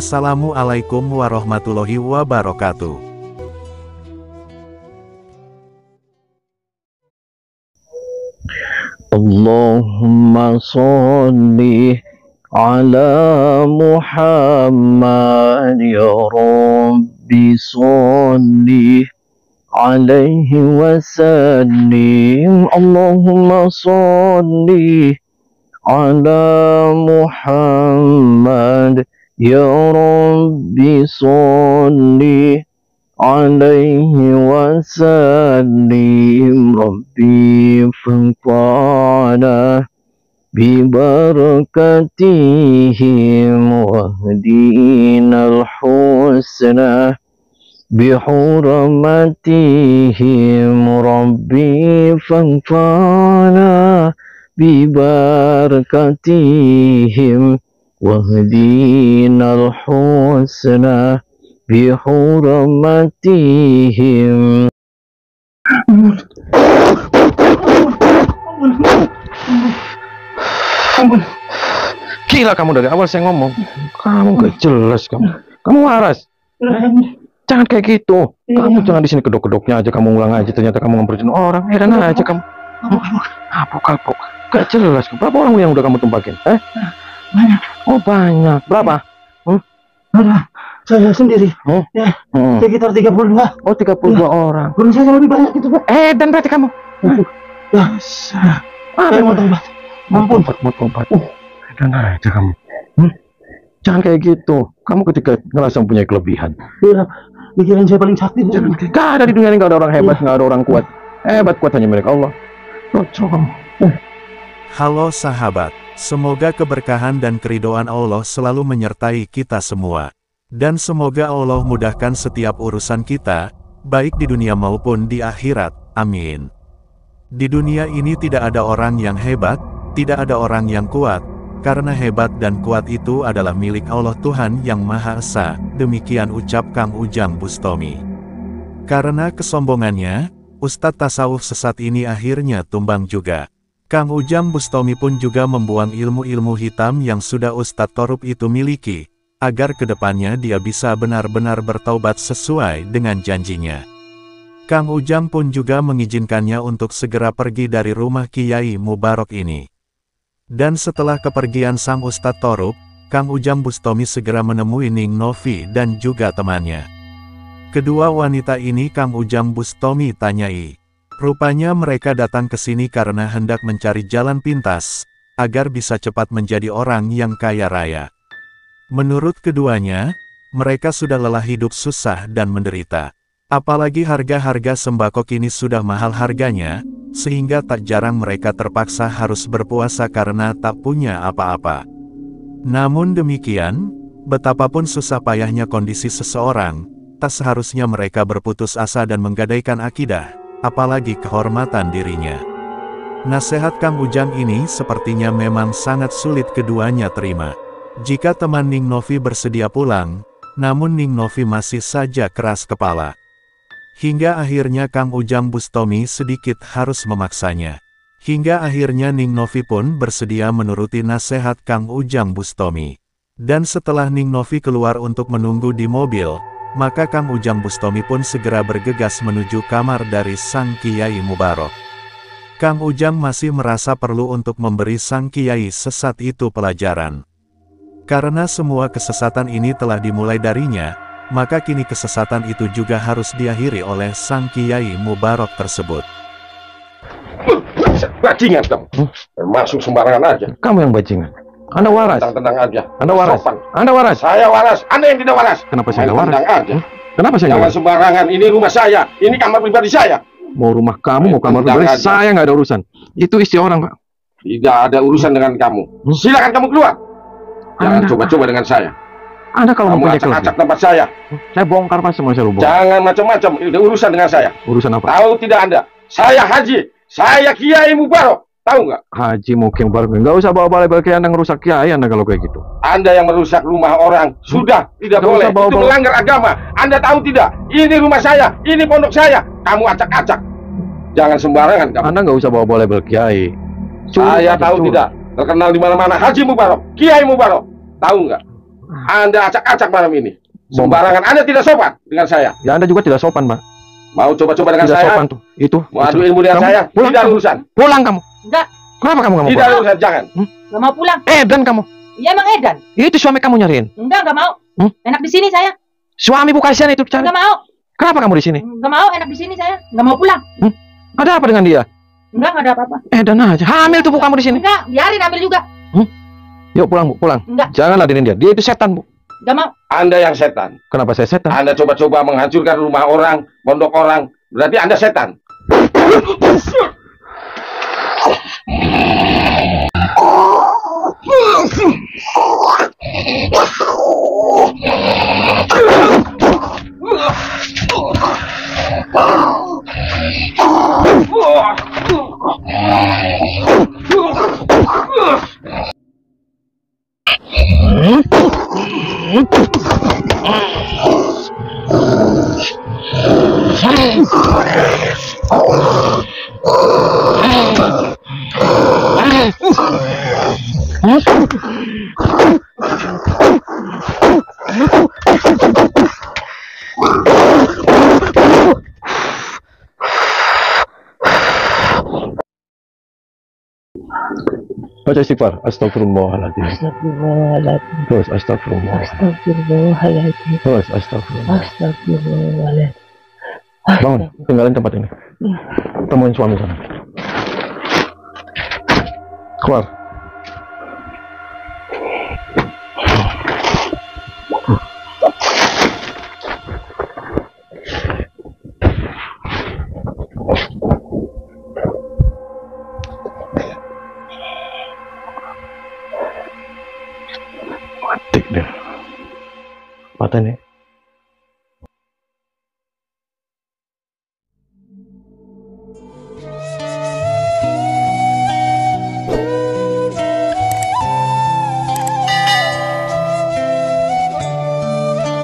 Assalamualaikum warahmatullahi wabarakatuh. اللهم صل على محمد يا رب صل عليه وسلم اللهم صل على محمد يا رب صل عليه وسلم. ربي فانفعنا ببركتهم واهدينا الحسنى بحرمتهم ربي فانفعنا ببركتهم واهدينا الحسنى بحرمتهم Gila kamu dari awal saya ngomong. Kamu gak jelas kamu. Kamu waras. Jangan kayak gitu. Kamu jangan di sini kedok-kedoknya aja kamu ulang aja ternyata kamu ngemperin orang. Heran aja kamu. Kapok kapok. Gak jelas. Berapa orang yang udah kamu tumpakin? Eh? Banyak. Oh banyak. Berapa? Ada saya sendiri. Hmm. Ya, Hmm. sekitar 32. Oh 32 orang. Guru saya lebih banyak itu, Pak. Eh dan berarti kamu. Ya, Ah, saya mau tobat. Ampun, mau tobat. Dan aja kamu. Hmm? Jangan kayak gitu. Kamu ketika ngerasa punya kelebihan. Iya, pikiran saya paling sakti. Bu. Jangan kayak- Gak ada di dunia ini gak ada orang hebat, gak ada orang kuat. Hebat kuat hanya milik Allah. Kocok kamu. Halo sahabat, semoga keberkahan dan keridoan Allah selalu menyertai kita semua. Dan semoga Allah mudahkan setiap urusan kita, baik di dunia maupun di akhirat. Amin. Di dunia ini tidak ada orang yang hebat, tidak ada orang yang kuat, karena hebat dan kuat itu adalah milik Allah Tuhan yang Maha Esa, demikian ucap Kang Ujang Bustomi. Karena kesombongannya, Ustadz tasawuf sesat ini akhirnya tumbang juga. Kang Ujang Bustomi pun juga membuang ilmu-ilmu hitam yang sudah Ustadz Torup itu miliki, agar ke depannya dia bisa benar-benar bertaubat sesuai dengan janjinya. Kang Ujang pun juga mengizinkannya untuk segera pergi dari rumah Kiai Mubarok ini. Dan setelah kepergian sang Ustadz Torup, Kang Ujang Bustomi segera menemui Ning Novi dan juga temannya. Kedua wanita ini Kang Ujang Bustomi tanyai. Rupanya mereka datang ke sini karena hendak mencari jalan pintas, agar bisa cepat menjadi orang yang kaya raya. Menurut keduanya, mereka sudah lelah hidup susah dan menderita. Apalagi harga-harga sembako kini sudah mahal harganya, sehingga tak jarang mereka terpaksa harus berpuasa karena tak punya apa-apa. Namun demikian, betapapun susah payahnya kondisi seseorang, tak seharusnya mereka berputus asa dan menggadaikan akidah, apalagi kehormatan dirinya. Nasihat Kang Ujang ini sepertinya memang sangat sulit keduanya terima. Jika teman Ning Novi bersedia pulang, namun Ning Novi masih saja keras kepala. Hingga akhirnya Kang Ujang Bustomi sedikit harus memaksanya. Hingga akhirnya Ning Novi pun bersedia menuruti nasihat Kang Ujang Bustomi. Dan setelah Ning Novi keluar untuk menunggu di mobil, maka Kang Ujang Bustomi pun segera bergegas menuju kamar dari Sang Kiai Mubarok. Kang Ujang masih merasa perlu untuk memberi Sang Kiai sesat itu pelajaran. Karena semua kesesatan ini telah dimulai darinya, maka kini kesesatan itu juga harus diakhiri oleh Sang Kiai Mubarok tersebut. Bajingan kamu. Masuk sembarangan aja. Kamu yang bajingan. Anda waras. Tendang-tendang aja. Anda waras. Sopan. Anda waras. Saya waras. Anda yang tidak waras. Kenapa saya nggak waras? tendang aja. Kenapa saya Jangan waras? sembarangan. Ini rumah saya. Ini kamar pribadi saya. Mau rumah kamu, mau kamar pribadi, aja. saya nggak ada urusan. Itu istri orang, Pak. Tidak ada urusan dengan kamu. Silakan kamu keluar. Jangan coba-coba dengan saya. Anda kalau mempunyai acak-acak tempat saya. saya bongkar Pak semua saya bongkar. Jangan macam-macam. Urusan dengan saya. Urusan apa? Tahu tidak Anda? Saya Haji. Saya Kiai Mubarok. Tahu nggak? Haji Mukim Baru. Nggak usah bawa balik kayak Anda ngerusak kiai Anda kalau kayak gitu. Anda yang merusak rumah orang. Sudah. Tidak Nggak boleh. usah bawa- Itu bawa. melanggar agama. Anda tahu tidak? Ini rumah saya. Ini pondok saya. Kamu acak-acak. Jangan sembarangan kamu. Anda nggak usah bawa label kiai. Curut Saya tahu curut. tidak. Terkenal di mana-mana Haji Mubarok, Kiai Mubarok. Tahu nggak? Anda acak-acak malam ini. Sembarangan Anda tidak sopan dengan saya. Ya Anda juga tidak sopan, Pak. Mau coba-coba dengan Tidak saya? sopan tuh. Itu. Mau adu ilmu dengan Kamu saya? pulang, Tidak urusan. Pulang kamu. Enggak. Kenapa kamu nggak mau Tidak pulang? urusan. Jangan. Nggak mau pulang. Edan kamu. Iya emang Edan. Itu suami kamu nyariin. Enggak, nggak mau. Hmm? Enak di sini saya. Suami bu kasihan itu cari. Nggak mau. Kenapa kamu di sini? Nggak mau. Enak di sini saya. Nggak mau pulang. Ada apa dengan dia? Enggak, nggak ada apa-apa. Edan aja. Hamil tuh bu kamu di sini. Enggak, biarin ambil juga. Yuk pulang bu, pulang. Enggak. Jangan ladenin dia. Dia itu setan bu. Nggak mau. Anda yang setan. Kenapa saya setan? Anda coba-coba menghancurkan rumah orang, pondok orang. Berarti Anda setan. Oh, Baca istighfar. Astagfirullahaladzim. Astagfirullahaladzim. Terus astagfirullah. Astagfirullahaladzim. Terus astagfirullah. Astagfirullahaladzim. Bangun, tinggalin tempat ini. Temuin suami sana. Keluar. തന്നെ